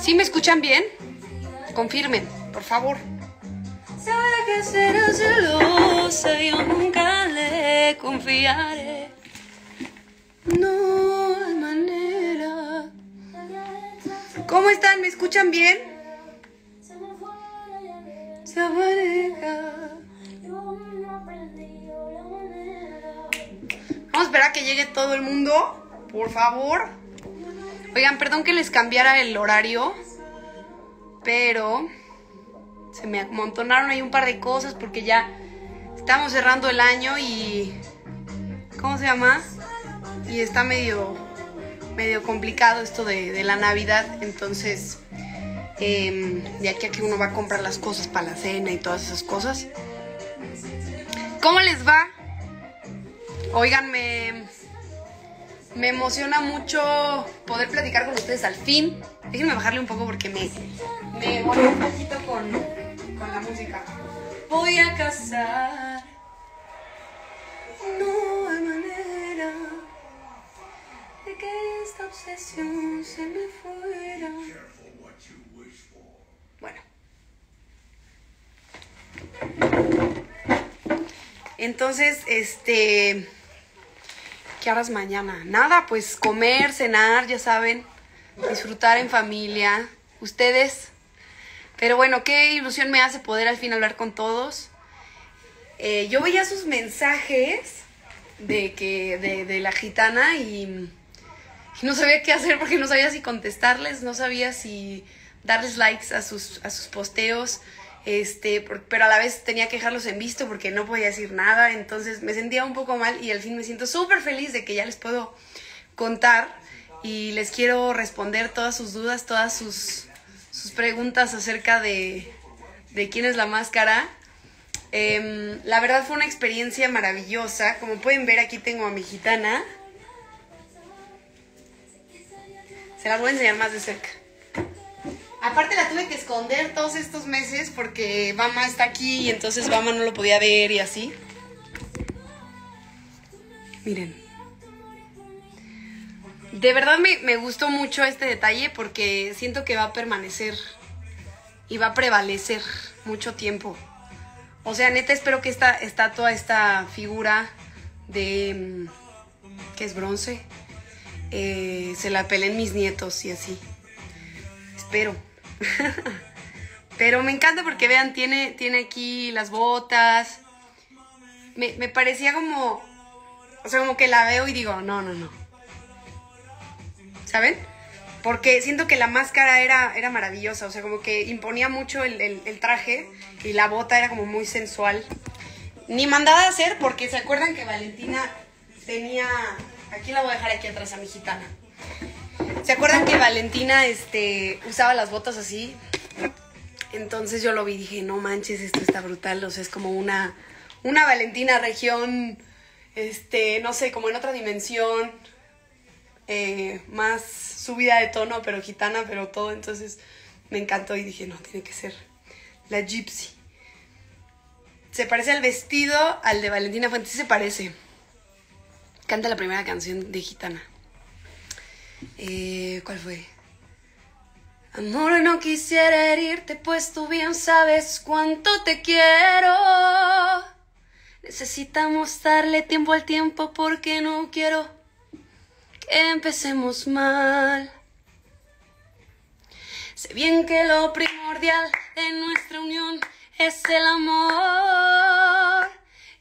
¿Sí me escuchan bien? Confirmen, por favor. Sabe que será celosa, yo nunca le confiaré. No hay manera. ¿Cómo están? ¿Me escuchan bien? Esperar a que llegue todo el mundo, por favor. Oigan, perdón que les cambiara el horario, pero se me amontonaron ahí un par de cosas porque ya estamos cerrando el año y... ¿Cómo se llama? Y está medio, medio complicado esto de, de la Navidad, entonces... em, de aquí a que uno va a comprar las cosas para la cena y todas esas cosas. ¿Cómo les va? Oigan, me, me emociona mucho poder platicar con ustedes al fin. Déjenme bajarle un poco porque me, me voy un poquito con, con la música. Voy a casar. No hay manera de que esta obsesión se me fuera. Bueno. Entonces, este... ¿Qué harás mañana? Nada, pues comer, cenar, ya saben, disfrutar en familia, ustedes. Pero bueno, qué ilusión me hace poder al fin hablar con todos. Eh, yo veía sus mensajes de que de, de la gitana y, y no sabía qué hacer porque no sabía si contestarles, no sabía si darles likes a sus, a sus posteos este, pero a la vez tenía que dejarlos en visto porque no podía decir nada, entonces me sentía un poco mal y al fin me siento súper feliz de que ya les puedo contar y les quiero responder todas sus dudas, todas sus, sus preguntas acerca de, de quién es la máscara. Em, la verdad fue una experiencia maravillosa, como pueden ver aquí tengo a mi gitana. Se las voy a enseñar más de cerca. Aparte la tuve que esconder todos estos meses porque mamá está aquí y entonces mamá no lo podía ver y así. Miren. De verdad me, me gustó mucho este detalle porque siento que va a permanecer y va a prevalecer mucho tiempo. O sea, neta espero que esta estatua, esta figura de... mm, que es bronce, eh, se la peleen mis nietos y así. Espero. Pero me encanta porque vean, tiene, tiene aquí las botas. Me, me parecía como. O sea, como que la veo y digo, no, no, no. ¿Saben? Porque siento que la máscara era, era maravillosa. O sea, como que imponía mucho el, el- el traje y la bota era como muy sensual. Ni mandada a hacer porque se acuerdan que Valentina tenía. Aquí la voy a dejar aquí atrás a mi gitana. ¿Se acuerdan que Valentina este, usaba las botas así? Entonces yo lo vi y dije, no manches, esto está brutal. O sea, es como una, una Valentina región, este, no sé, como en otra dimensión, eh, más subida de tono, pero gitana, pero todo. Entonces me encantó y dije, no, tiene que ser la Gypsy. Se parece al vestido al de Valentina Fuentes, se parece. Canta la primera canción de Gitana. Eh, ¿Cuál fue? Amor, no quisiera herirte, pues tú bien sabes cuánto te quiero. Necesitamos darle tiempo al tiempo porque no quiero que empecemos mal. Sé bien que lo primordial de nuestra unión es el amor.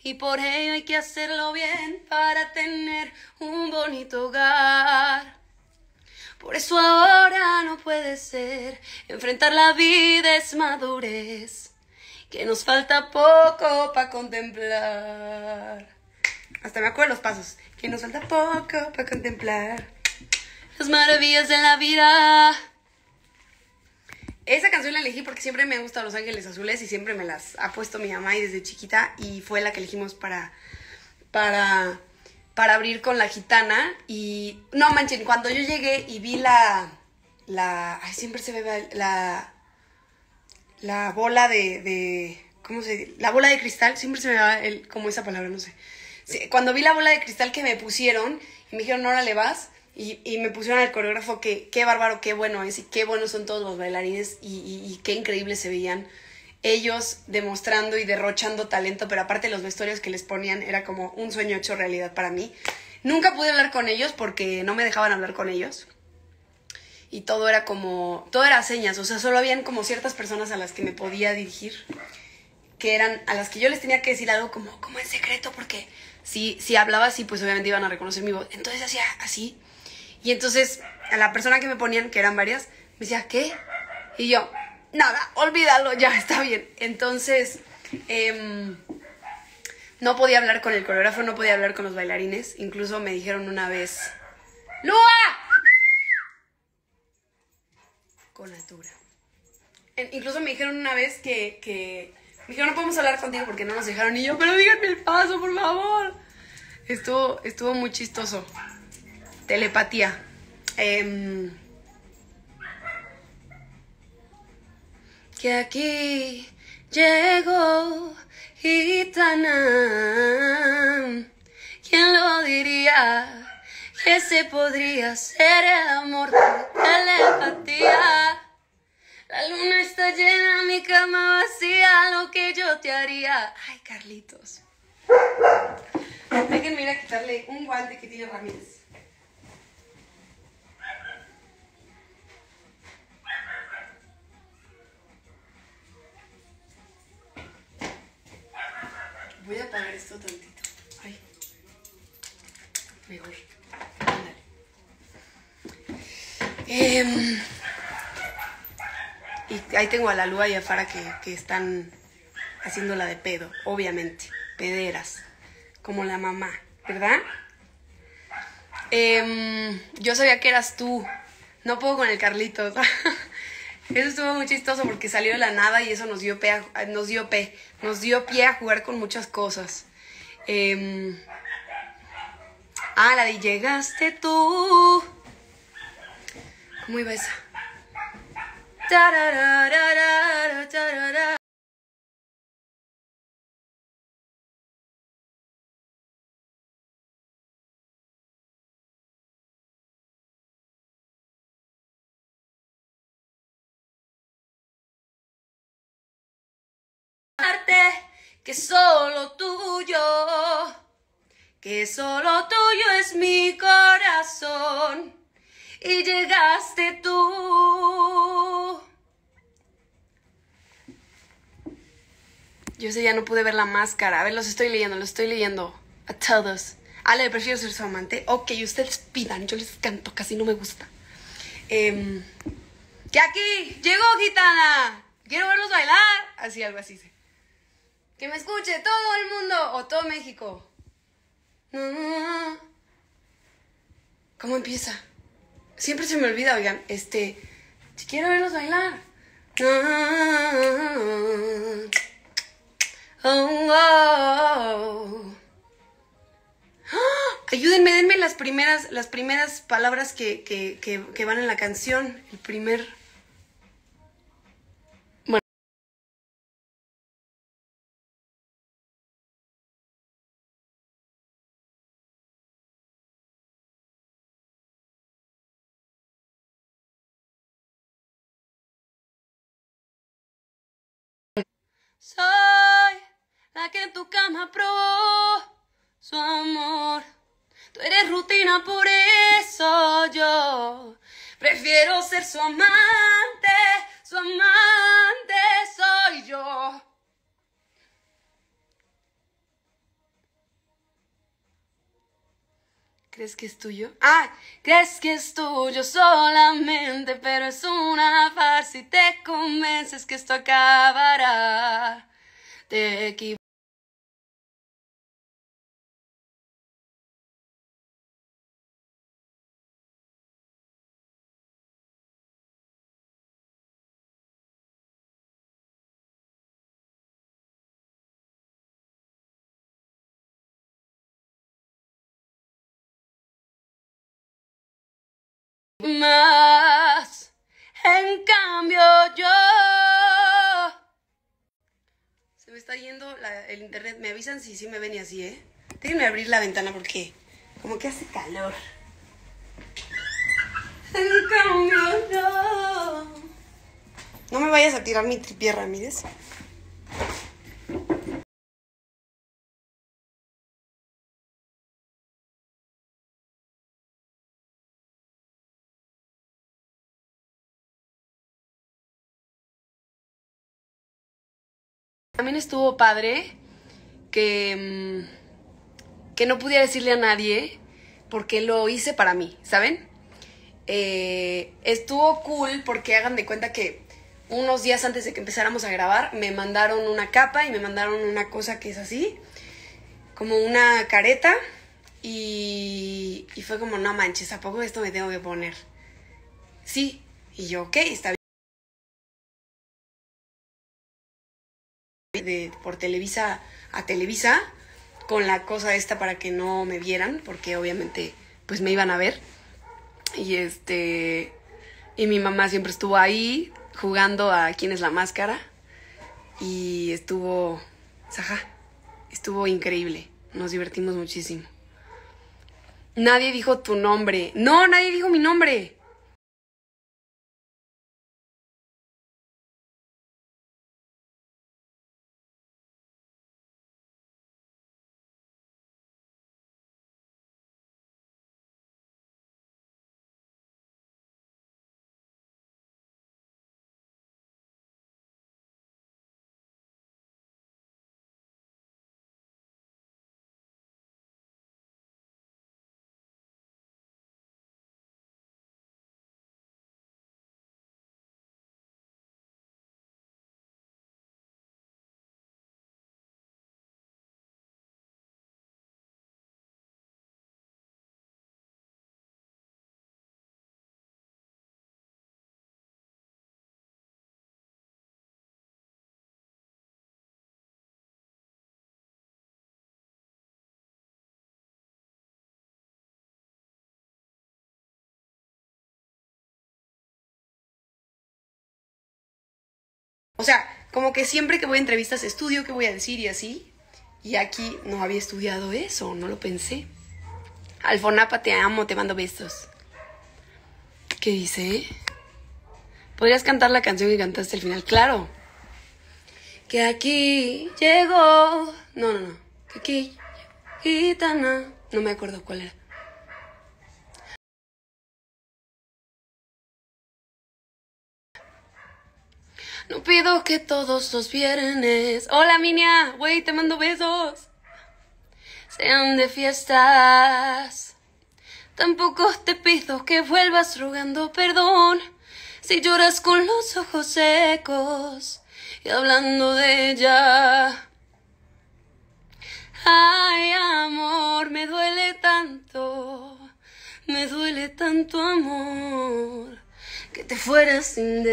Y por ello hay que hacerlo bien para tener un bonito hogar. Por eso ahora no puede ser. Enfrentar la vida es madurez. Que nos falta poco para contemplar. Hasta me acuerdo los pasos. Que nos falta poco para contemplar. Las maravillas de la vida. Esa canción la elegí porque siempre me han gustado Los Ángeles Azules y siempre me las ha puesto mi mamá y desde chiquita y fue la que elegimos para para para abrir con la gitana y no manchen, cuando yo llegué y vi la la ay, siempre se ve la la bola de, de ¿cómo se dice? La bola de cristal, siempre se me el, como esa palabra, no sé. Cuando vi la bola de cristal que me pusieron y me dijeron, ahora le vas, y, y me pusieron al coreógrafo que qué bárbaro, qué bueno es y qué buenos son todos los bailarines y, y, y qué increíbles se veían ellos demostrando y derrochando talento, pero aparte los vestuarios que les ponían era como un sueño hecho realidad para mí. Nunca pude hablar con ellos porque no me dejaban hablar con ellos. Y todo era como, todo era señas, o sea, solo habían como ciertas personas a las que me podía dirigir, que eran a las que yo les tenía que decir algo como, como en secreto, porque si, si hablaba así, pues obviamente iban a reconocer mi voz. Entonces hacía así. Y entonces a la persona que me ponían, que eran varias, me decía, ¿qué? Y yo, nada, olvídalo, ya está bien. Entonces, em, no podía hablar con el coreógrafo, no podía hablar con los bailarines. Incluso me dijeron una vez, ¡Lua! Con altura. Incluso me dijeron una vez que, que me dijeron, no podemos hablar contigo porque no nos dejaron. Y yo, pero díganme el paso, por favor. Estuvo, estuvo muy chistoso. Telepatía. Em, que aquí llegó gitana. ¿Quién lo diría? Que ese podría ser el amor por telepatía. La luna está llena, mi cama vacía, lo que yo te haría. Ay, Carlitos. Déjenme ir a quitarle un guante que tiene Ramírez. Voy a apagar esto tantito. Ay. Mejor. Ándale. Em, y ahí tengo a la Lua y a Fara que, que están haciéndola de pedo, obviamente. Pederas. Como la mamá, ¿verdad? Em, yo sabía que eras tú. No puedo con el Carlitos. Eso estuvo muy chistoso porque salió de la nada y eso nos dio pie, a- nos dio pie, nos dio pie a jugar con muchas cosas. Ah, la de llegaste tú. ¿Cómo iba esa? Que solo tuyo, que solo tuyo es mi corazón y llegaste tú. Yo sé, ya no pude ver la máscara. A ver, los estoy leyendo, los estoy leyendo. A todos. Ale, prefiero ser su amante. Ok, ustedes pidan, yo les canto, casi no me gusta. Em, que aquí llegó gitana. Quiero verlos bailar. Así, algo así. sí. Que me escuche todo el mundo o todo México. ¿Cómo empieza? Siempre se me olvida, oigan. Este. Si quiero verlos bailar. Ayúdenme, denme las primeras, las primeras palabras que, que, que, que van en la canción. El primer. Soy la que en tu cama probó su amor. Tú eres rutina, por eso yo prefiero ser su amante. Su amante soy yo. ¿Crees que es tuyo? Ah, crees que es tuyo solamente, pero es una farsa y te convences que esto acabará. Te equivocas. El internet. Me avisan si sí me ven y así, ¿eh? Déjenme abrir la ventana porque como que hace calor. No me vayas a tirar mi tripié, Ramírez. También estuvo padre que, mm, que no pudiera decirle a nadie porque lo hice para mí, ¿saben? Eh, estuvo cool porque hagan de cuenta que unos días antes de que empezáramos a grabar me mandaron una capa y me mandaron una cosa que es así, como una careta y, y fue como, no manches, ¿a poco esto me tengo que poner? Sí, y yo, ok, está bien. Por Televisa a Televisa con la cosa esta para que no me vieran, porque obviamente pues me iban a ver. Y este y mi mamá siempre estuvo ahí jugando a quién es la máscara y estuvo ajá, estuvo increíble. Nos divertimos muchísimo. Nadie dijo tu nombre. No, nadie dijo mi nombre. O sea, como que siempre que voy a entrevistas estudio qué voy a decir y así. Y aquí no había estudiado eso, no lo pensé. Alfonapa, te amo, te mando besos. ¿Qué dice? ¿Podrías cantar la canción que cantaste al final? Claro. Que aquí llegó. No, no, no. Que aquí. Gitana. No me acuerdo cuál era. No pido que todos los viernes. Hola, Minia. Güey, te mando besos. Sean de fiestas. Tampoco te pido que vuelvas rogando perdón. Si lloras con los ojos secos y hablando de ella. Ay, amor, me duele tanto. Me duele tanto, amor. Que te fueras sin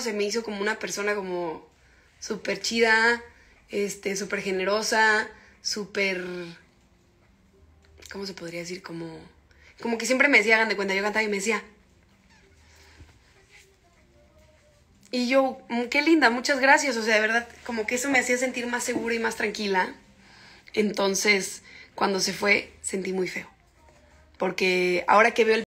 se me hizo como una persona como súper chida, este, súper generosa, súper... ¿Cómo se podría decir? Como... Como que siempre me decía, hagan de cuenta, yo cantaba y me decía... Y yo, "Mm, qué linda, muchas gracias. O sea, de verdad, como que eso me hacía sentir más segura y más tranquila. Entonces, cuando se fue, sentí muy feo. Porque ahora que veo el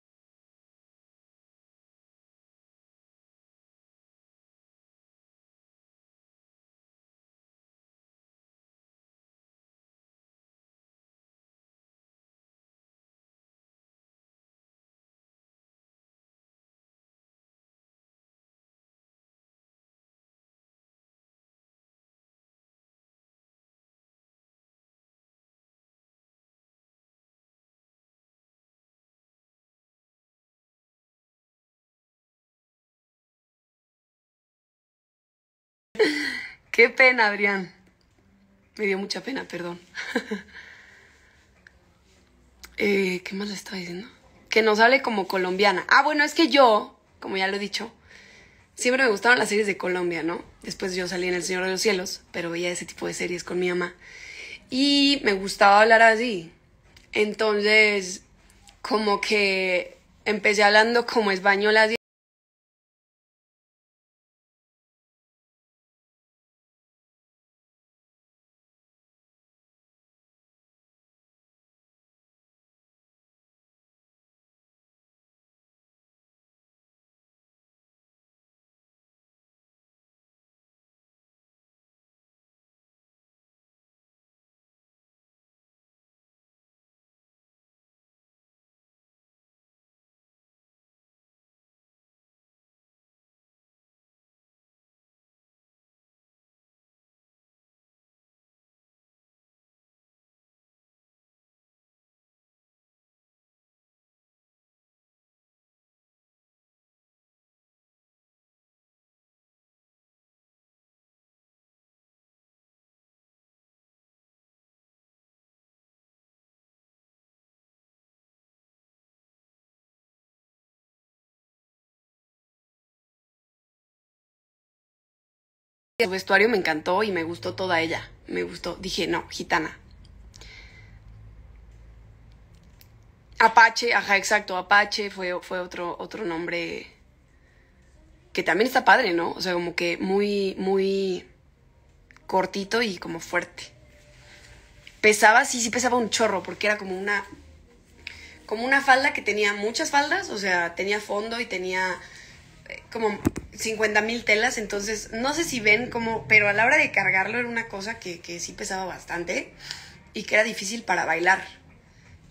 Qué pena, Adrián. Me dio mucha pena, perdón. Eh, ¿Qué más le estaba diciendo? Que nos hable como colombiana. Ah, bueno, es que yo, como ya lo he dicho, siempre me gustaron las series de Colombia, ¿no? Después yo salí en El Señor de los Cielos, pero veía ese tipo de series con mi mamá. Y me gustaba hablar así. Entonces, como que empecé hablando como español así. Su vestuario me encantó y me gustó toda ella. Me gustó. Dije, no, gitana. Apache, ajá, exacto. Apache fue, fue otro, otro nombre que también está padre, ¿no? O sea, como que muy, muy cortito y como fuerte. Pesaba, sí, sí pesaba un chorro, porque era como una. como una falda que tenía muchas faldas, o sea, tenía fondo y tenía como 50 mil telas, entonces no sé si ven como, pero a la hora de cargarlo era una cosa que, que sí pesaba bastante y que era difícil para bailar.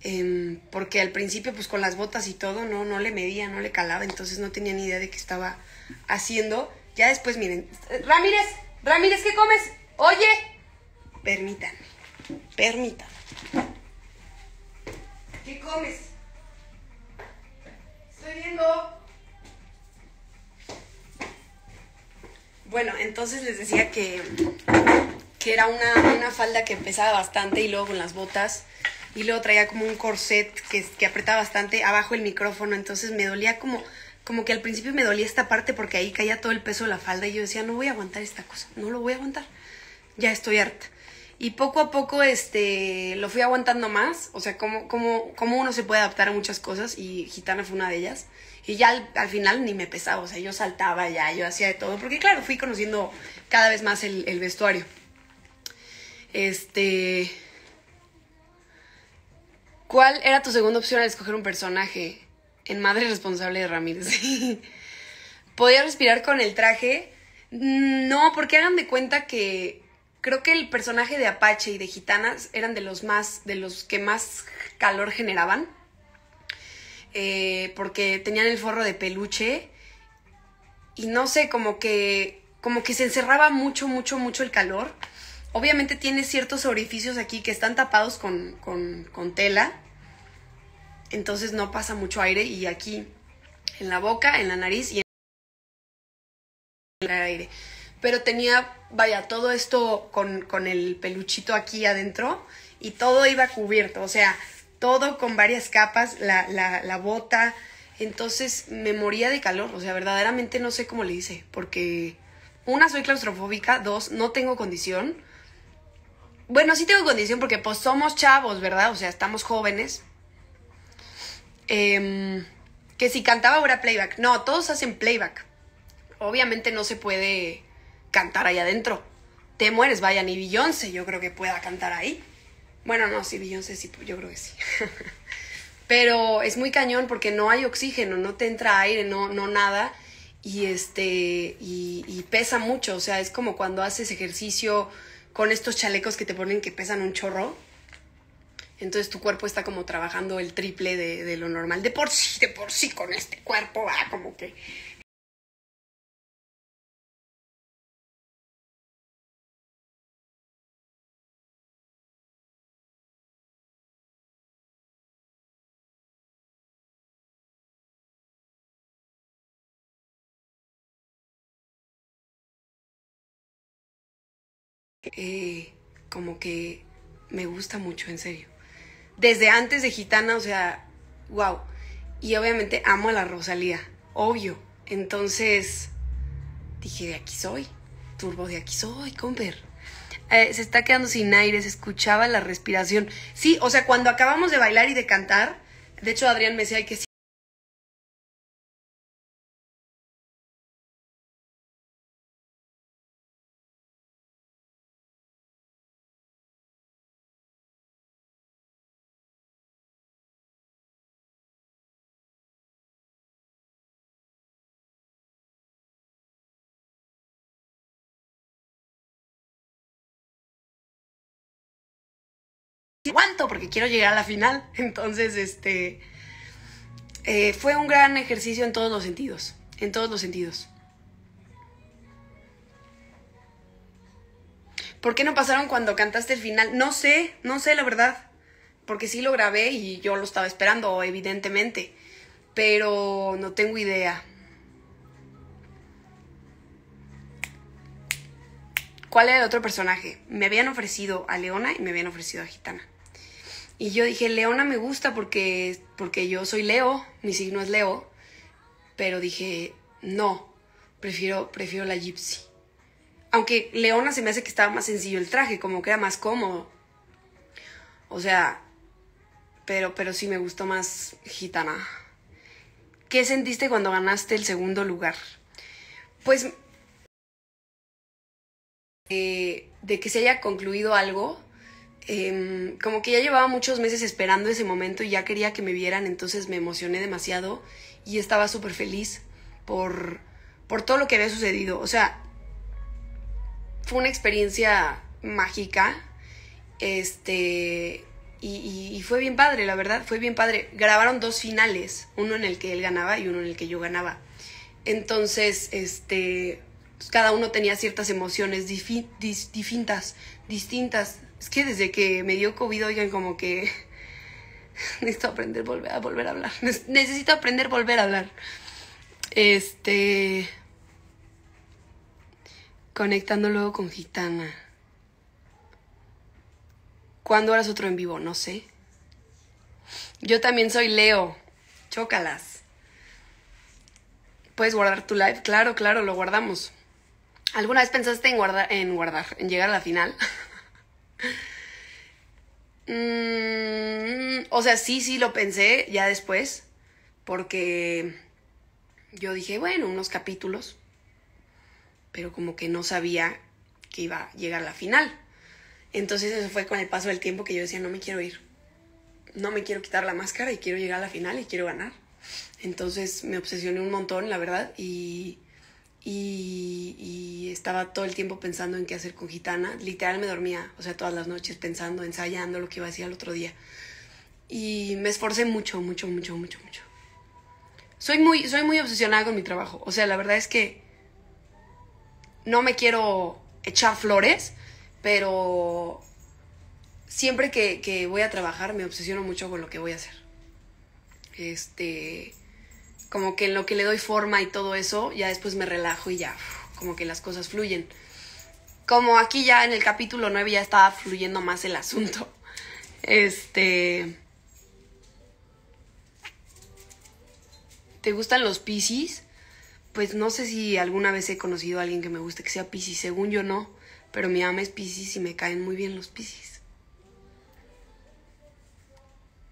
Em, porque al principio pues con las botas y todo no, no le medía, no le calaba, entonces no tenía ni idea de qué estaba haciendo. Ya después miren, Ramírez, Ramírez, ¿qué comes? Oye, permítanme, permítanme. ¿Qué comes? Estoy viendo. Bueno, entonces les decía que, que era una, una, falda que pesaba bastante y luego con las botas y luego traía como un corset que, que apretaba bastante abajo el micrófono, entonces me dolía como, como que al principio me dolía esta parte porque ahí caía todo el peso de la falda y yo decía, no voy a aguantar esta cosa, no lo voy a aguantar, ya estoy harta. Y poco a poco este, lo fui aguantando más, o sea, como, como, como uno se puede adaptar a muchas cosas y Gitana fue una de ellas. Y ya al, al, final ni me pesaba, o sea, yo saltaba ya, yo hacía de todo, porque claro, fui conociendo cada vez más el, el vestuario. Este... ¿Cuál era tu segunda opción al escoger un personaje? En Madre Responsable de Ramírez. ¿Podía respirar con el traje? No, porque hagan de cuenta que creo que el personaje de Apache y de Gitanas eran de los más, de los que más calor generaban eh, porque tenían el forro de peluche y no sé, como que, como que se encerraba mucho, mucho, mucho el calor. Obviamente tiene ciertos orificios aquí que están tapados con, con, con tela, entonces no pasa mucho aire y aquí en la boca, en la nariz y en el aire. Pero tenía, vaya, todo esto con, con el peluchito aquí adentro y todo iba cubierto, o sea, todo con varias capas, la, la, la bota. Entonces me moría de calor, o sea, verdaderamente no sé cómo le hice, porque una, soy claustrofóbica, dos, no tengo condición. Bueno, sí tengo condición porque pues somos chavos, ¿verdad? O sea, estamos jóvenes. Eh, que si cantaba ahora playback. No, todos hacen playback. Obviamente no se puede cantar ahí adentro. Te mueres, vaya, ni Beyoncé yo creo que pueda cantar ahí. Bueno, no, sí, Beyoncé sí, yo creo que sí. Pero es muy cañón porque no hay oxígeno, no te entra aire, no, no nada. Y este, y, pesa mucho. O sea, es como cuando haces ejercicio con estos chalecos que te ponen que pesan un chorro. Entonces tu cuerpo está como trabajando el triple de, de lo normal. De por sí, de por sí con este cuerpo, va, como que eh, como que me gusta mucho, en serio. Desde antes de Gitana, o sea, wow. Y obviamente amo a la Rosalía, obvio. Entonces dije, de aquí soy. Turbo, de aquí soy, Comper. Eh, se está quedando sin aire, se escuchaba la respiración. Sí, o sea, cuando acabamos de bailar y de cantar, de hecho Adrián me decía que sí. Aguanto porque quiero llegar a la final. Entonces, este, eh, fue un gran ejercicio en todos los sentidos, en todos los sentidos. ¿Por qué no pasaron cuando cantaste el final? No sé, no sé la verdad. Porque sí lo grabé y yo lo estaba esperando, evidentemente. Pero no tengo idea. ¿Cuál era el otro personaje? Me habían ofrecido a Leona y me habían ofrecido a Gitana. Y yo dije, Leona me gusta porque, porque yo soy Leo, mi signo es Leo. Pero dije, no, prefiero, prefiero la Gypsy. Aunque Leona se me hace que estaba más sencillo el traje, como que era más cómodo. O sea, pero, pero sí me gustó más Gitana. ¿Qué sentiste cuando ganaste el segundo lugar? Pues eh, de que se haya concluido algo Em, como que ya llevaba muchos meses esperando ese momento y ya quería que me vieran, entonces me emocioné demasiado y estaba súper feliz por, por todo lo que había sucedido. O sea, fue una experiencia mágica. Este. Y, y, fue bien padre, la verdad, fue bien padre. Grabaron dos finales, uno en el que él ganaba y uno en el que yo ganaba. Entonces, este. Pues cada uno tenía ciertas emociones distintas, distintas. Es que desde que me dio COVID, oigan, como que necesito aprender volver a volver a hablar. Necesito aprender volver a hablar. Este. Conectando luego con Gitana. ¿Cuándo harás otro en vivo? No sé. Yo también soy Leo. Chócalas. ¿Puedes guardar tu live? Claro, claro, lo guardamos. ¿Alguna vez pensaste en guardar, en guardar, en llegar a la final? Mm, o sea, sí, sí lo pensé ya después, porque yo dije, bueno, unos capítulos, pero como que no sabía que iba a llegar a la final. Entonces eso fue con el paso del tiempo que yo decía, no me quiero ir, no me quiero quitar la máscara y quiero llegar a la final y quiero ganar. Entonces me obsesioné un montón, la verdad, y y, estaba todo el tiempo pensando en qué hacer con Gitana. Literal me dormía, o sea, todas las noches pensando, ensayando lo que iba a decir al otro día. Y me esforcé mucho, mucho, mucho, mucho, mucho. Soy muy, soy muy obsesionada con mi trabajo. O sea, la verdad es que no me quiero echar flores, pero siempre que, que voy a trabajar me obsesiono mucho con lo que voy a hacer. Este como que en lo que le doy forma y todo eso, ya después me relajo y ya, como que las cosas fluyen. Como aquí ya en el capítulo 9 ya estaba fluyendo más el asunto. Este... ¿Te gustan los Pisces? Pues no sé si alguna vez he conocido a alguien que me guste que sea Pisces. Según yo no, pero mi ama es Pisces y me caen muy bien los Pisces.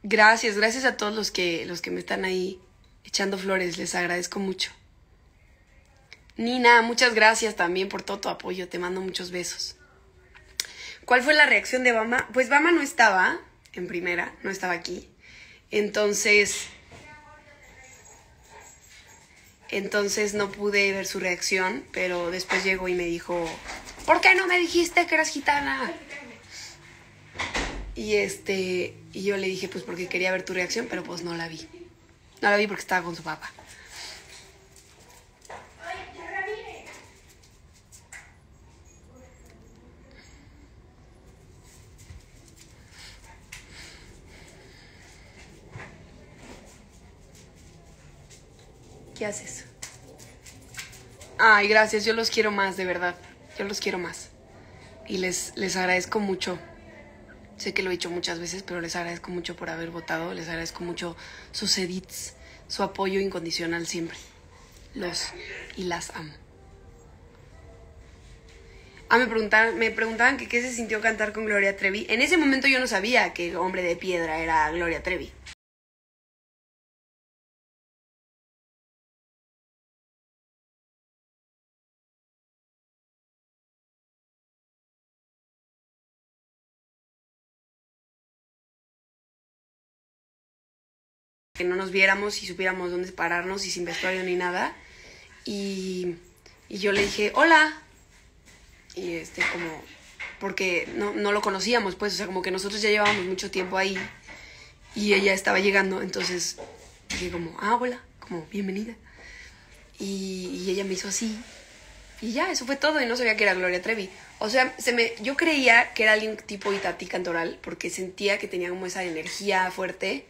Gracias, gracias a todos los que, los que me están ahí echando flores. Les agradezco mucho. Nina, muchas gracias también por todo tu apoyo. Te mando muchos besos. ¿Cuál fue la reacción de Bama? Pues Bama no estaba en primera, no estaba aquí. Entonces, entonces no pude ver su reacción, pero después llegó y me dijo, ¿por qué no me dijiste que eras gitana? Y este, y yo le dije, pues porque quería ver tu reacción, pero pues no la vi. No la vi porque estaba con su papá. ¿Qué haces? Ay, gracias, yo los quiero más, de verdad. Yo los quiero más. y les, les agradezco mucho. Sé que lo he dicho muchas veces, pero les agradezco mucho por haber votado, les agradezco mucho sus edits, su apoyo incondicional siempre. Los y las amo. Ah, me preguntaban, me preguntaban que qué se sintió cantar con Gloria Trevi. En ese momento yo no sabía que Hombre de Piedra era Gloria Trevi. Que no nos viéramos y supiéramos dónde pararnos y sin vestuario ni nada. Y, y yo le dije, hola. Y este, como, porque no, no lo conocíamos, pues, o sea, como que nosotros ya llevábamos mucho tiempo ahí y ella estaba llegando, entonces dije como, ah, hola, como, bienvenida. Y, y ella me hizo así. Y ya, eso fue todo, y no sabía que era Gloria Trevi. O sea, se me, yo creía que era alguien tipo Itati Cantoral, porque sentía que tenía como esa energía fuerte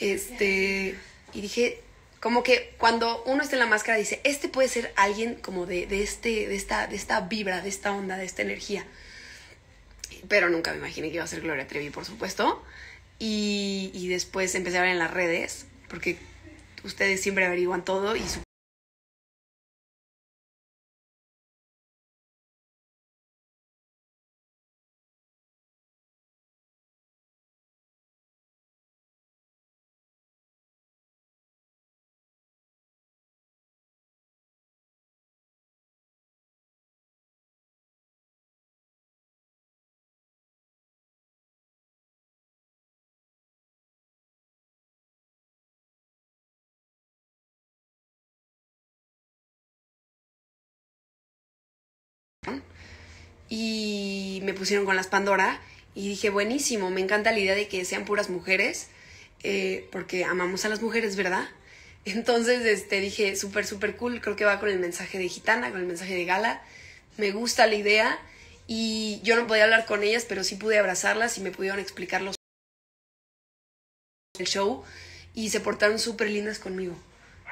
este, y dije, como que cuando uno está en la máscara dice, este puede ser alguien como de, de, este, de, esta, de esta vibra, de esta onda, de esta energía. Pero nunca me imaginé que iba a ser Gloria Trevi, por supuesto. Y, y después empecé a ver en las redes, porque ustedes siempre averiguan todo y su y me pusieron con las Pandora y dije, buenísimo, me encanta la idea de que sean puras mujeres, eh, porque amamos a las mujeres, ¿verdad? Entonces este, dije, súper, súper cool, creo que va con el mensaje de Gitana, con el mensaje de Gala, me gusta la idea y yo no podía hablar con ellas, pero sí pude abrazarlas y me pudieron explicar los el show y se portaron súper lindas conmigo.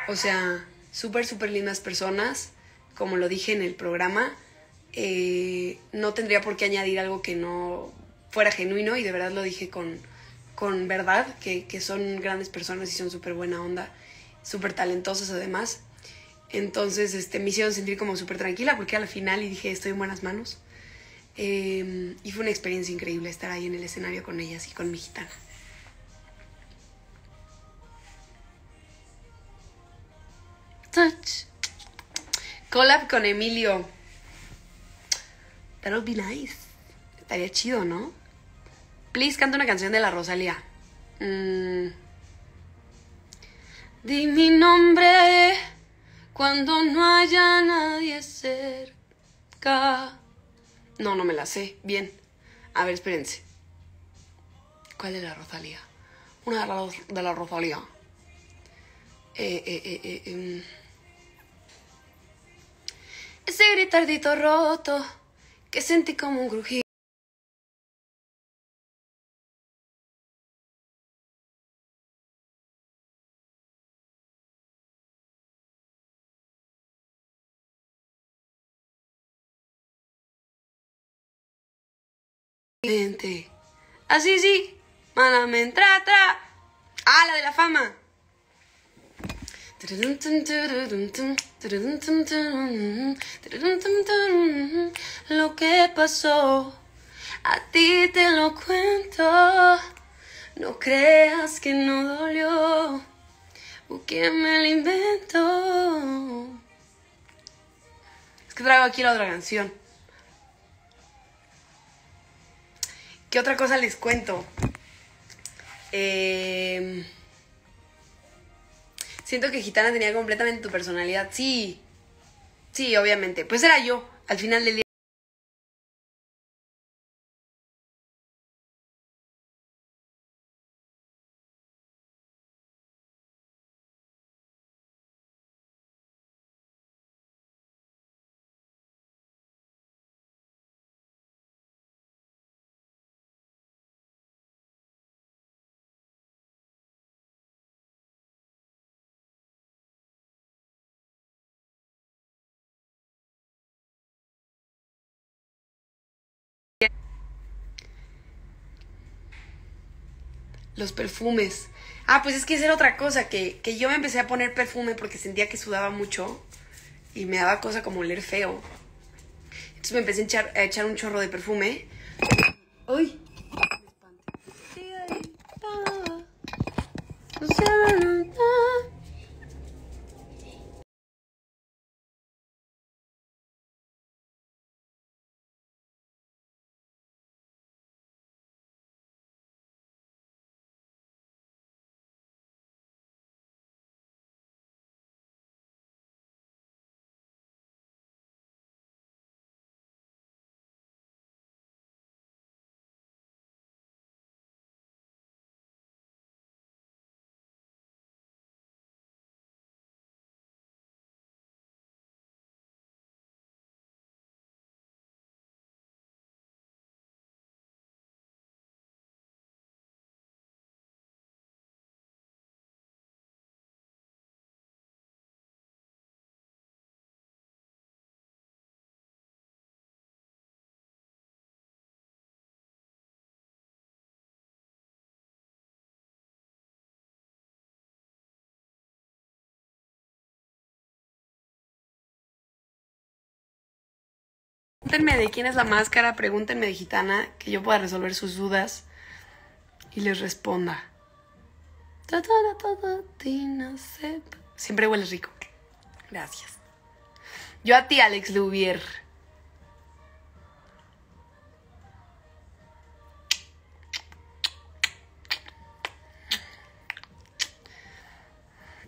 O sea, súper, súper lindas personas, como lo dije en el programa eh, no tendría por qué añadir algo que no fuera genuino y de verdad lo dije con, con verdad, que, que son grandes personas y son súper buena onda, súper talentosas además. Entonces este, me hicieron sentir como súper tranquila porque al final y dije estoy en buenas manos. Eh, y fue una experiencia increíble estar ahí en el escenario con ellas y con mi gitana. Touch. Collab con Emilio. That'll be nice. Estaría chido, ¿no? Please, canta una canción de la Rosalía. Mm. Di mi nombre cuando no haya nadie cerca. No, no me la sé. Bien. A ver, espérense. ¿Cuál de la Rosalía? Una de la, de la Rosalía. Eh, eh, eh, eh, eh. Ese gritardito roto que sentí como un crujido. Así sí, me trata. Ah, la de la fama. Lo que pasó, a ti te lo cuento. No creas que no dolió, que me lo invento. Es que traigo aquí la otra canción. ¿Qué otra cosa les cuento? Eh... Siento que Gitana tenía completamente tu personalidad. Sí, sí, obviamente. Pues era yo, al final del día. Los perfumes. Ah, pues es que esa era otra cosa, que, que yo me empecé a poner perfume porque sentía que sudaba mucho y me daba cosa como oler feo. Entonces me empecé a echar, a echar un chorro de perfume. ¡Uy! Pregúntenme de quién es la máscara, pregúntenme de gitana, que yo pueda resolver sus dudas y les responda. Siempre huele rico. Gracias. Yo a ti, Alex Louvier.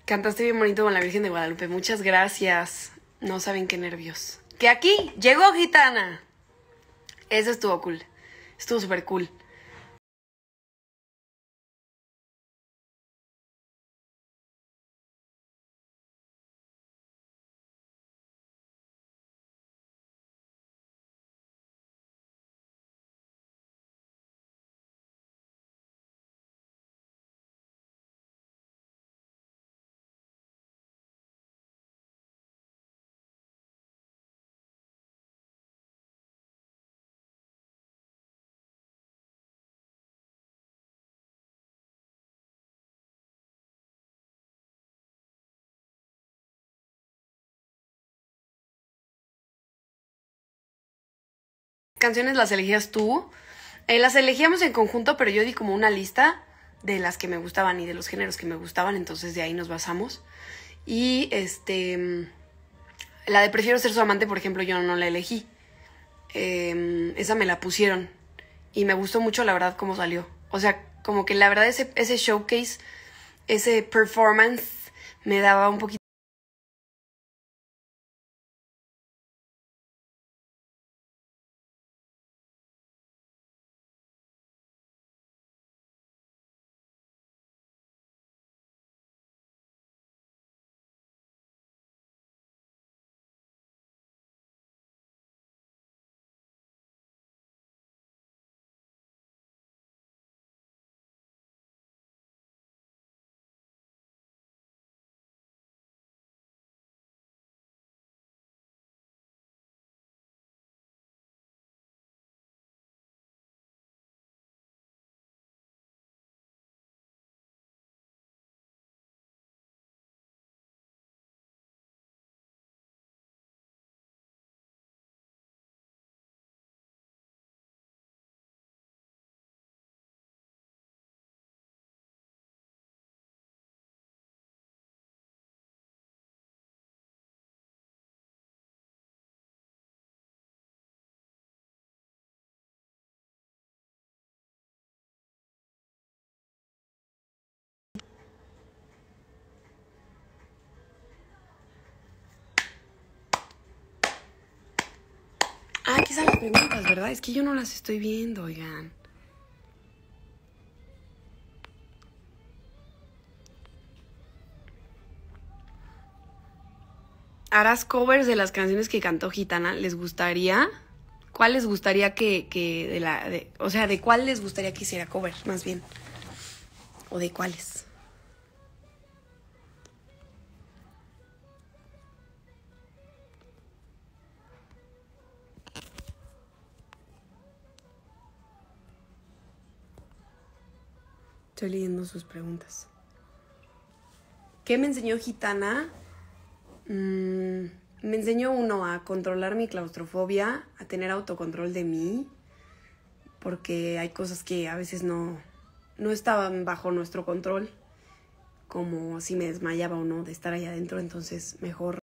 Cantaste bien bonito con la Virgen de Guadalupe. Muchas gracias. No saben qué nervios. Que aquí llegó Gitana. Eso estuvo cool. Estuvo súper cool. Canciones las elegías tú. Eh, las elegíamos en conjunto, pero yo di como una lista de las que me gustaban y de los géneros que me gustaban, entonces de ahí nos basamos. Y este. La de Prefiero ser su amante, por ejemplo, yo no la elegí. Em, esa me la pusieron. Y me gustó mucho, la verdad, cómo salió. O sea, como que la verdad ese, ese showcase, ese performance, me daba un poquito Las preguntas, ¿verdad? Es que yo no las estoy viendo, oigan. ¿Harás covers de las canciones que cantó Gitana? ¿Les gustaría? ¿Cuál les gustaría que, que de la, de, o sea, de cuál les gustaría que hiciera cover, más bien? ¿O de cuáles? Estoy leyendo sus preguntas. ¿Qué me enseñó Gitana? Mm, me enseñó uno a controlar mi claustrofobia, a tener autocontrol de mí, porque hay cosas que a veces no, no estaban bajo nuestro control, como si me desmayaba o no de estar allá adentro, entonces mejor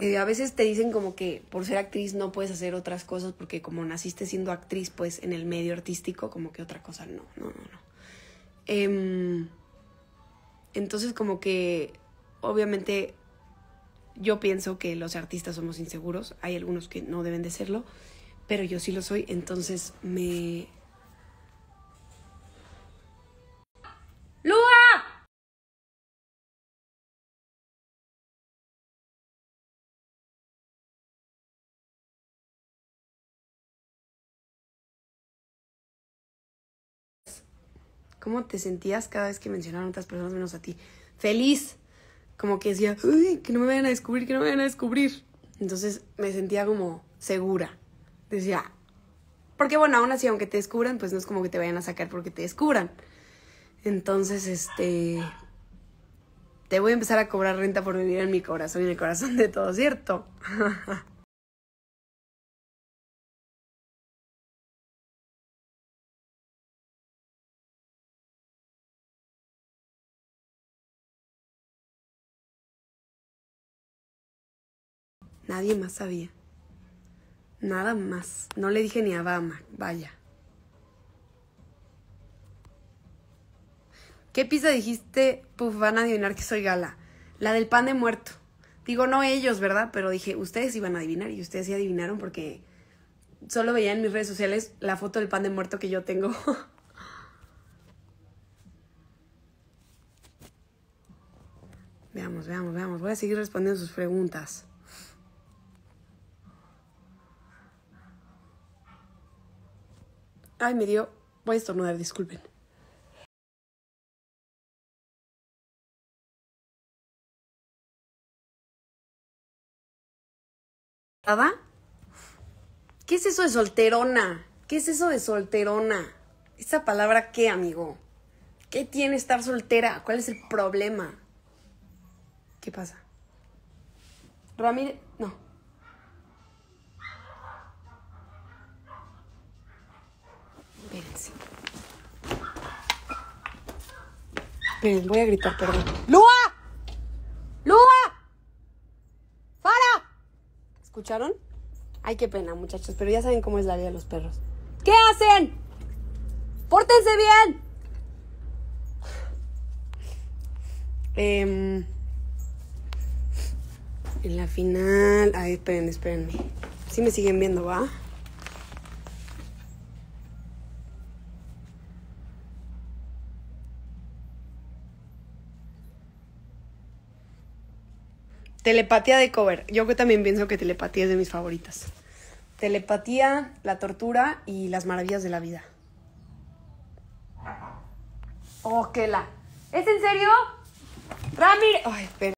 Eh, a veces te dicen como que por ser actriz no puedes hacer otras cosas porque como naciste siendo actriz pues en el medio artístico como que otra cosa no, no, no, no. Em, entonces como que obviamente yo pienso que los artistas somos inseguros, hay algunos que no deben de serlo, pero yo sí lo soy, entonces me... ¿Cómo te sentías cada vez que mencionaron otras personas menos a ti? Feliz. Como que decía, Uy, que no me vayan a descubrir, que no me vayan a descubrir. Entonces me sentía como segura. Decía, porque bueno, aún así, aunque te descubran, pues no es como que te vayan a sacar porque te descubran. Entonces, este, te voy a empezar a cobrar renta por vivir en mi corazón y en el corazón de todo, ¿cierto? Nadie más sabía. Nada más. No le dije ni a Bama, vaya. ¿Qué pizza dijiste? Puf, van a adivinar que soy gala. La del pan de muerto. Digo, no ellos, ¿verdad? Pero dije, ustedes iban a adivinar y ustedes sí adivinaron porque solo veía en mis redes sociales la foto del pan de muerto que yo tengo. veamos, veamos, veamos. Voy a seguir respondiendo sus preguntas. Ay, me dio. Voy a estornudar, disculpen. ¿Qué es eso de solterona? ¿Qué es eso de solterona? ¿Esa palabra qué, amigo? ¿Qué tiene estar soltera? ¿Cuál es el problema? ¿Qué pasa? Ramírez, no. Espérense. Esperen, voy a gritar, perdón. ¡Lua! ¡Lua! ¡Fara! ¿Escucharon? Ay, qué pena, muchachos, pero ya saben cómo es la vida de los perros. ¿Qué hacen? ¡Pórtense bien! Em, en la final. Ay, esperen, espérenme. Sí me siguen viendo, ¿va? Telepatía de cover. Yo también pienso que telepatía es de mis favoritas. Telepatía, la tortura y las maravillas de la vida. Oh, que la. ¿Es en serio? Ramírez. Ay, espera.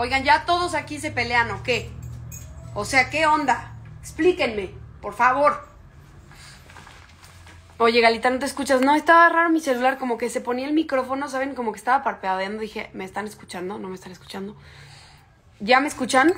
Oigan, ya todos aquí se pelean o qué? O sea, ¿qué onda? Explíquenme, por favor. Oye, Galita, ¿no te escuchas? No, estaba raro mi celular, como que se ponía el micrófono, ¿saben? Como que estaba parpadeando. Dije, ¿me están escuchando? No me están escuchando. ¿Ya me escuchan?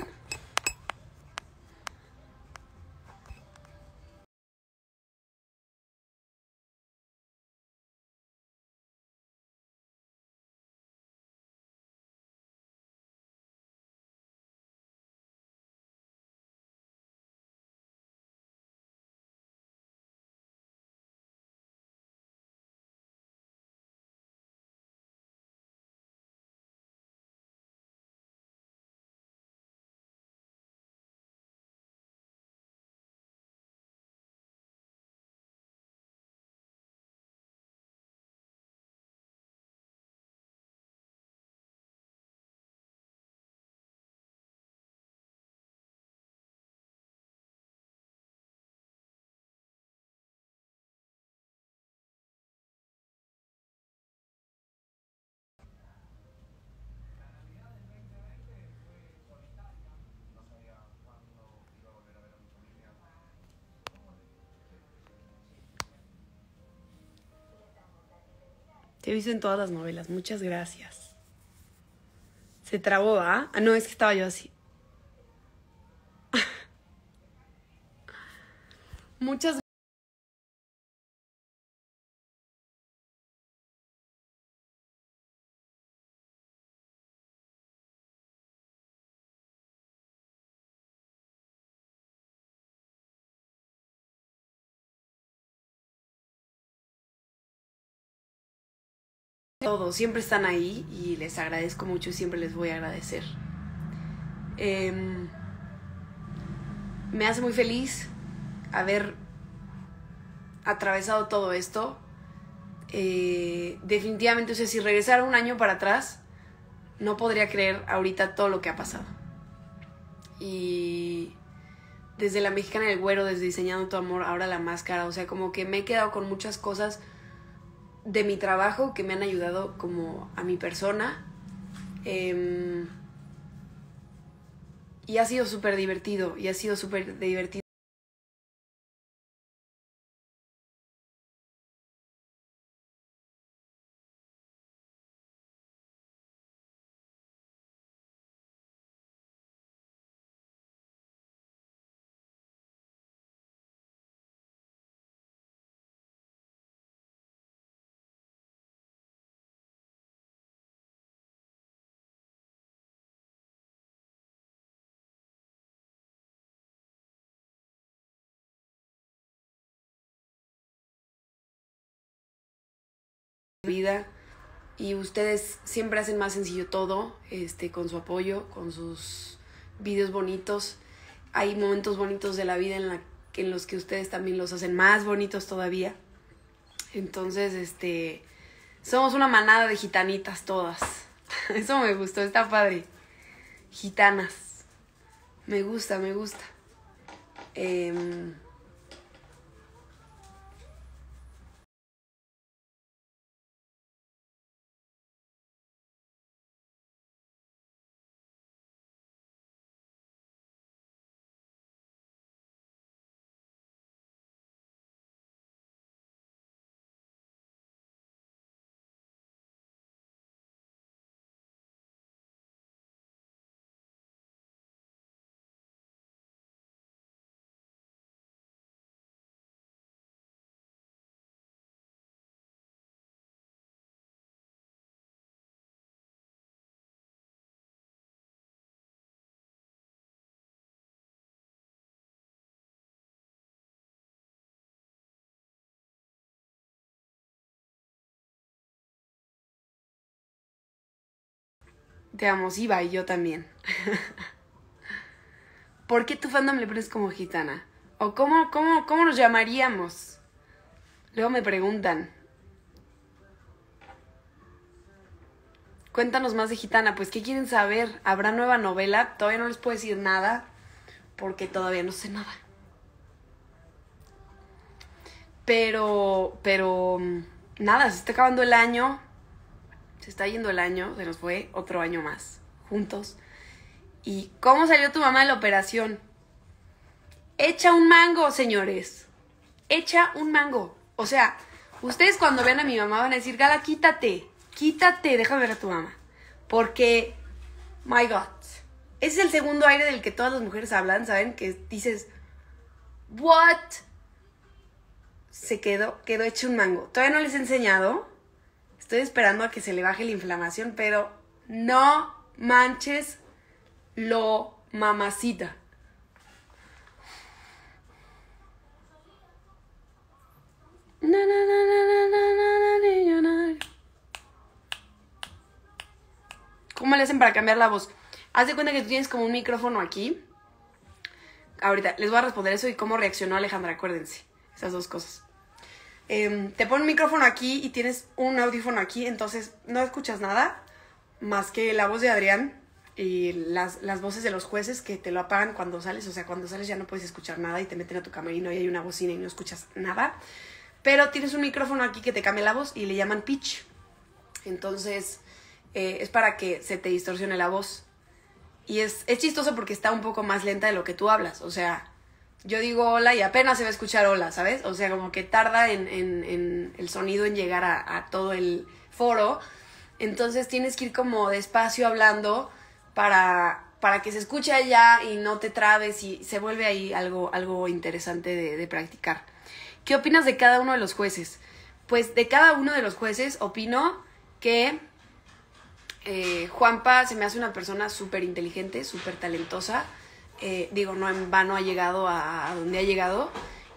Te he visto en todas las novelas. Muchas gracias. Se trabó, ¿ah? Ah, no, es que estaba yo así. Muchas Siempre están ahí y les agradezco mucho y siempre les voy a agradecer. Em, me hace muy feliz haber atravesado todo esto. Eh, definitivamente, o sea, si regresara un año para atrás, no podría creer ahorita todo lo que ha pasado. Y desde la mexicana del güero, desde diseñando tu amor, ahora la máscara, o sea, como que me he quedado con muchas cosas de mi trabajo que me han ayudado como a mi persona. Em, y ha sido súper divertido, y ha sido súper divertido. Vida y ustedes siempre hacen más sencillo todo, este, con su apoyo, con sus videos bonitos. Hay momentos bonitos de la vida en, la, en los que ustedes también los hacen más bonitos todavía. Entonces, este, somos una manada de gitanitas todas. Eso me gustó, está padre. Gitanas. Me gusta, me gusta. Eh, Te amo, sí, va, y yo también. ¿Por qué tu fandom le pones como gitana? ¿O cómo, cómo, cómo nos llamaríamos? Luego me preguntan. Cuéntanos más de Gitana. Pues, ¿qué quieren saber? ¿Habrá nueva novela? Todavía no les puedo decir nada porque todavía no sé nada. Pero, pero, mm, nada, se está acabando el año se está yendo el año, se nos fue otro año más, juntos. ¿Y cómo salió tu mamá de la operación? Echa un mango, señores. Echa un mango. O sea, ustedes cuando vean a mi mamá van a decir, Gala, quítate, quítate, déjame ver a tu mamá. Porque, my God, ese es el segundo aire del que todas las mujeres hablan, ¿saben? Que dices, what? Se quedó, quedó hecho un mango. Todavía no les he enseñado, Estoy esperando a que se le baje la inflamación, pero no manches lo mamacita. ¿Cómo le hacen para cambiar la voz? Haz de cuenta que tú tienes como un micrófono aquí. Ahorita les voy a responder eso y cómo reaccionó Alejandra, acuérdense. Esas dos cosas. Em, te pone un micrófono aquí y tienes un audífono aquí, entonces no escuchas nada más que la voz de Adrián y las, las, voces de los jueces que te lo apagan cuando sales, o sea, cuando sales ya no puedes escuchar nada y te meten a tu camerino y hay una bocina y no escuchas nada, pero tienes un micrófono aquí que te cambia la voz y le llaman pitch, entonces eh, es para que se te distorsione la voz. Y es, es chistoso porque está un poco más lenta de lo que tú hablas, o sea, yo digo hola y apenas se va a escuchar hola, ¿sabes? O sea, como que tarda en, en, el sonido en llegar a, todo el foro. Entonces tienes que ir como despacio hablando para, para que se escuche allá y no te trabes y se vuelve ahí algo, algo interesante de, de practicar. ¿Qué opinas de cada uno de los jueces? Pues de cada uno de los jueces opino que eh, Juanpa se me hace una persona súper inteligente, súper talentosa. Eh, digo, no en vano ha llegado a, donde ha llegado.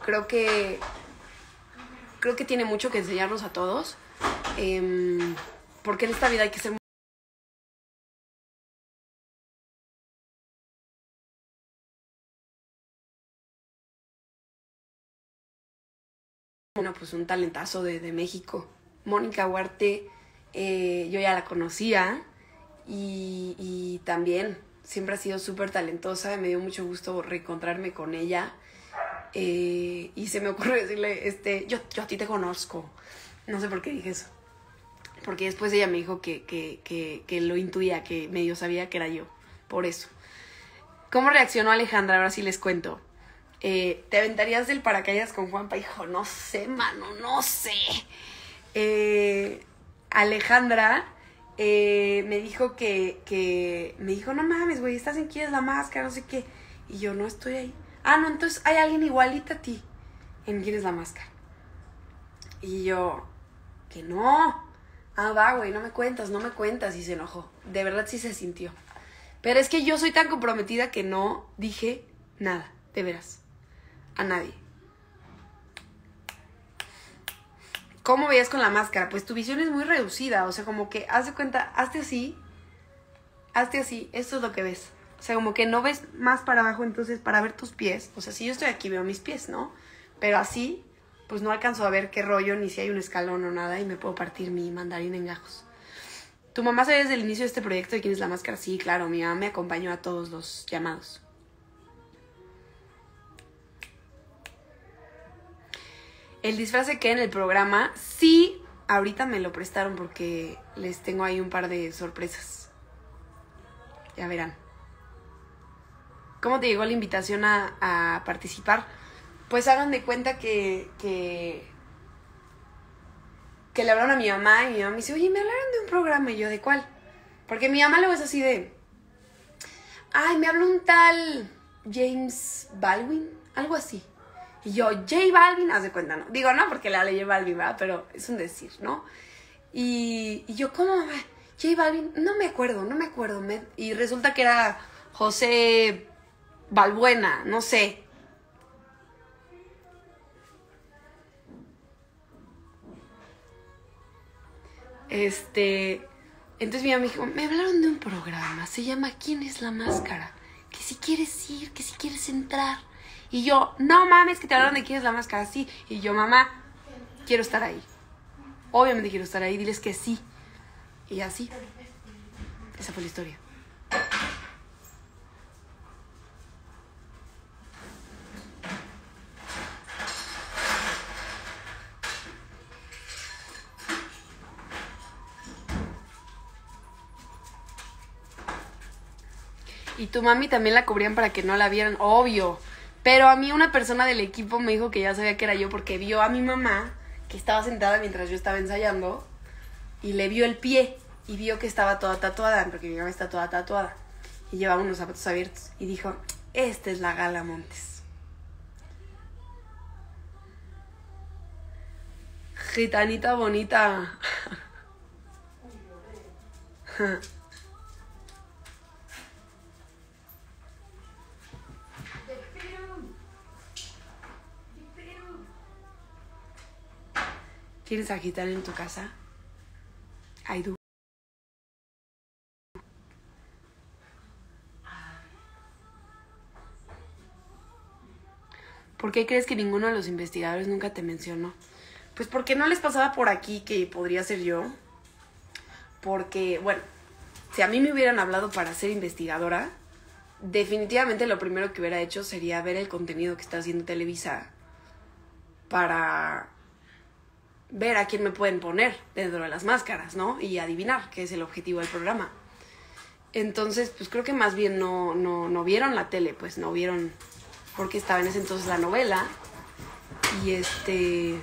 Creo que creo que tiene mucho que enseñarnos a todos. Em, porque en esta vida hay que ser bueno, pues un talentazo de, de México. Mónica Huarte eh, yo ya la conocía y también siempre ha sido súper talentosa, me dio mucho gusto reencontrarme con ella. Eh, y se me ocurrió decirle, este, yo, yo a ti te conozco. No sé por qué dije eso. Porque después ella me dijo que, que, que, que lo intuía, que medio sabía que era yo. Por eso. ¿Cómo reaccionó Alejandra? Ahora sí les cuento. Eh, ¿Te aventarías del paracaídas con Juanpa? Hijo, no sé, mano, no sé. Eh, Alejandra eh, me dijo que, que, me dijo, no mames, güey, estás en quién es la máscara, no sé qué. Y yo, no estoy ahí. Ah, no, entonces hay alguien igualita a ti en quién es la máscara. Y yo, que no. Ah, va, güey, no me cuentas, no me cuentas. Y se enojó. De verdad sí se sintió. Pero es que yo soy tan comprometida que no dije nada, de veras. A nadie. ¿Cómo veías con la máscara? Pues tu visión es muy reducida, o sea, como que, haz de cuenta, hazte así, hazte así, esto es lo que ves. O sea, como que no ves más para abajo, entonces para ver tus pies, o sea, si yo estoy aquí veo mis pies, ¿no? Pero así, pues no alcanzo a ver qué rollo, ni si hay un escalón o nada, y me puedo partir mi mandarín en gajos. ¿Tu mamá sabe desde el inicio de este proyecto de quién es la máscara? Sí, claro, mi mamá me acompañó a todos los llamados. El disfraz queda en el programa. Sí, ahorita me lo prestaron porque les tengo ahí un par de sorpresas. Ya verán. ¿Cómo te llegó la invitación a, participar? Pues hagan de cuenta que, que, que le hablaron a mi mamá y mi mamá me dice, oye, me hablaron de un programa y yo, ¿de cuál? Porque mi mamá luego es así de, ay, me habló un tal James Baldwin, algo así. Y yo, J Balvin, haz de cuenta, ¿no? Digo, no, porque le hablé J Balvin, ¿verdad? Pero es un decir, ¿no? Y, y yo, ¿cómo? J Balvin, no me acuerdo, no me acuerdo. y resulta que era José Balbuena, no sé. Este, entonces mi mamá me dijo, me hablaron de un programa, se llama ¿Quién es la máscara? Que si quieres ir, que si quieres entrar. Y yo, no mames, que te hablaron de es la máscara, sí. Y yo, mamá, quiero estar ahí. Obviamente quiero estar ahí, diles que sí. Y así. Esa fue la historia. Y tu mami también la cubrían para que no la vieran, obvio. Pero a mí una persona del equipo me dijo que ya sabía que era yo porque vio a mi mamá que estaba sentada mientras yo estaba ensayando y le vio el pie y vio que estaba toda tatuada, porque mi mamá está toda tatuada y llevaba unos zapatos abiertos y dijo, esta es la Gala Montes. Gitanita bonita. ¿Quieres agitar en tu casa? Aidu. ¿Por qué crees que ninguno de los investigadores nunca te mencionó? Pues porque no les pasaba por aquí que podría ser yo. Porque, bueno, si a mí me hubieran hablado para ser investigadora, definitivamente lo primero que hubiera hecho sería ver el contenido que está haciendo Televisa para ver a quién me pueden poner dentro de las máscaras, ¿no? Y adivinar, qué es el objetivo del programa. Entonces, pues creo que más bien no, no, no vieron la tele, pues no vieron, porque estaba en ese entonces la novela. Y este...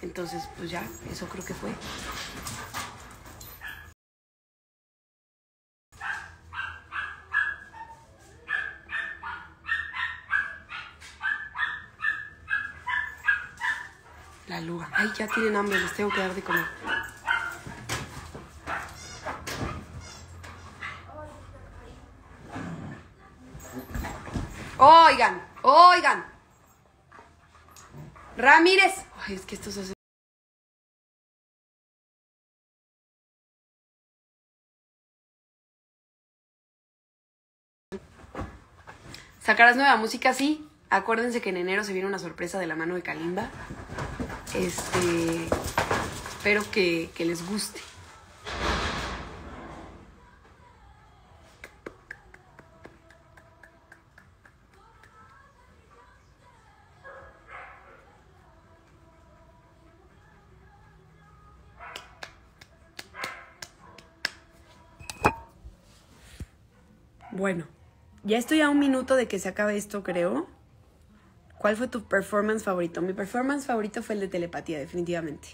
Entonces, pues ya, eso creo que fue. Ay, ya tienen hambre, les tengo que dar de comer. Oigan, oigan. Ramírez. Ay, es que esto se hace. Sacarás nueva música, sí. Acuérdense que en enero se viene una sorpresa de la mano de Kalimba. Este. Espero que, que les guste. Bueno, ya estoy a un minuto de que se acabe esto, creo. ¿Cuál fue tu performance favorito? Mi performance favorito fue el de telepatía, definitivamente.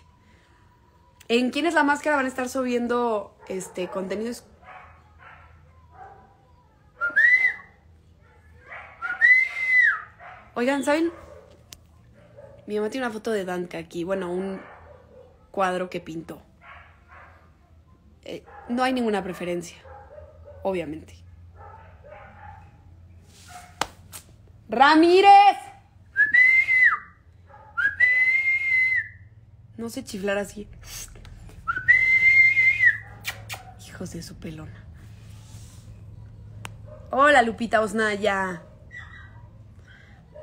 En ¿Quién es la máscara? van a estar subiendo este contenidos. Oigan, ¿saben? Mi mamá tiene una foto de Danka aquí. Bueno, un cuadro que pintó. Eh, no hay ninguna preferencia, obviamente. Ramírez. No sé chiflar así. Hijos de su pelona. Hola, Lupita Osnaya.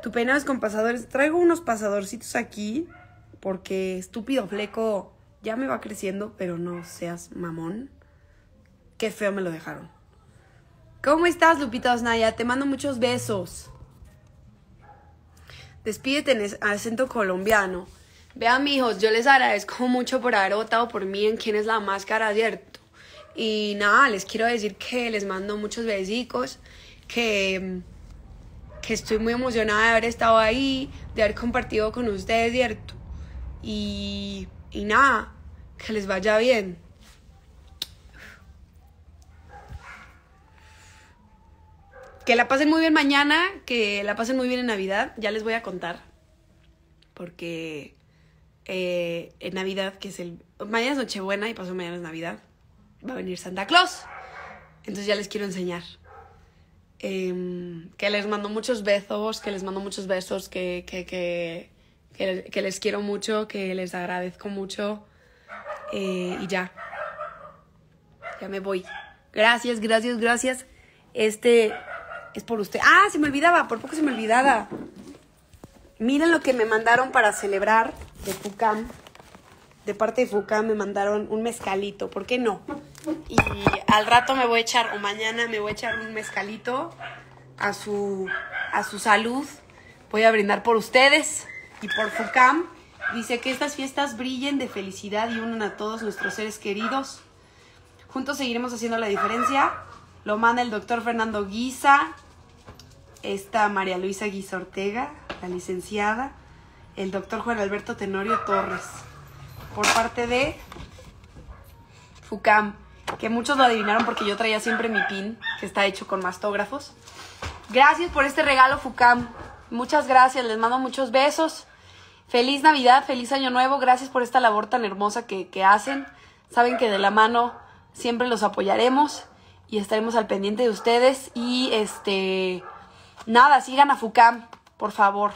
Tu peinado es con pasadores. Traigo unos pasadorcitos aquí porque estúpido fleco ya me va creciendo, pero no seas mamón. Qué feo me lo dejaron. ¿Cómo estás, Lupita Osnaya? Te mando muchos besos. Despídete en acento colombiano. Vean, mijos, yo les agradezco mucho por haber votado por mí en quién es la máscara, ¿cierto? Y nada, les quiero decir que les mando muchos besicos, que, que estoy muy emocionada de haber estado ahí, de haber compartido con ustedes, ¿cierto? Y, y nada, que les vaya bien. Que la pasen muy bien mañana, que la pasen muy bien en Navidad, ya les voy a contar. Porque eh, en Navidad, que es el... Mañana es Nochebuena y pasó mañana es Navidad. Va a venir Santa Claus. Entonces ya les quiero enseñar. Em, que les mando muchos besos, que les mando muchos besos, que, que, que, les quiero mucho, que les agradezco mucho. Eh, y ya. Ya me voy. Gracias, gracias, gracias. Este es por usted. Ah, se me olvidaba, por poco se me olvidaba. Miren lo que me mandaron para celebrar de Fucam. De parte de Fucam me mandaron un mezcalito, ¿por qué no? Y al rato me voy a echar, o mañana me voy a echar un mezcalito a su, a su salud. Voy a brindar por ustedes y por Fucam. Dice que estas fiestas brillen de felicidad y unan a todos nuestros seres queridos. Juntos seguiremos haciendo la diferencia. Lo manda el doctor Fernando Guisa, esta María Luisa Guisa Ortega, la licenciada, el doctor Juan Alberto Tenorio Torres, por parte de FUCAM, que muchos lo adivinaron porque yo traía siempre mi pin, que está hecho con mastógrafos. Gracias por este regalo, FUCAM. Muchas gracias, les mando muchos besos. Feliz Navidad, feliz Año Nuevo, gracias por esta labor tan hermosa que, hacen. Saben que de la mano siempre los apoyaremos y estaremos al pendiente de ustedes. Y este, nada, sigan a FUCAM, por favor.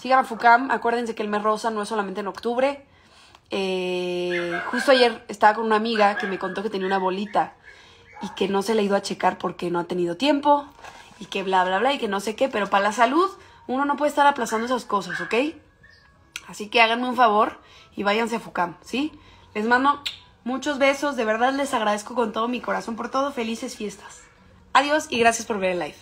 Sigan a FUCAM. Acuérdense que el mes rosa no es solamente en octubre. Eh, justo ayer estaba con una amiga que me contó que tenía una bolita y que no se le ha ido a checar porque no ha tenido tiempo y que bla, bla, bla y que no sé qué. Pero para la salud uno no puede estar aplazando esas cosas, ¿ok? Así que háganme un favor y váyanse a FUCAM, ¿sí? Les mando Muchos besos, de verdad les agradezco con todo mi corazón por todo. Felices fiestas. Adiós y gracias por ver el live.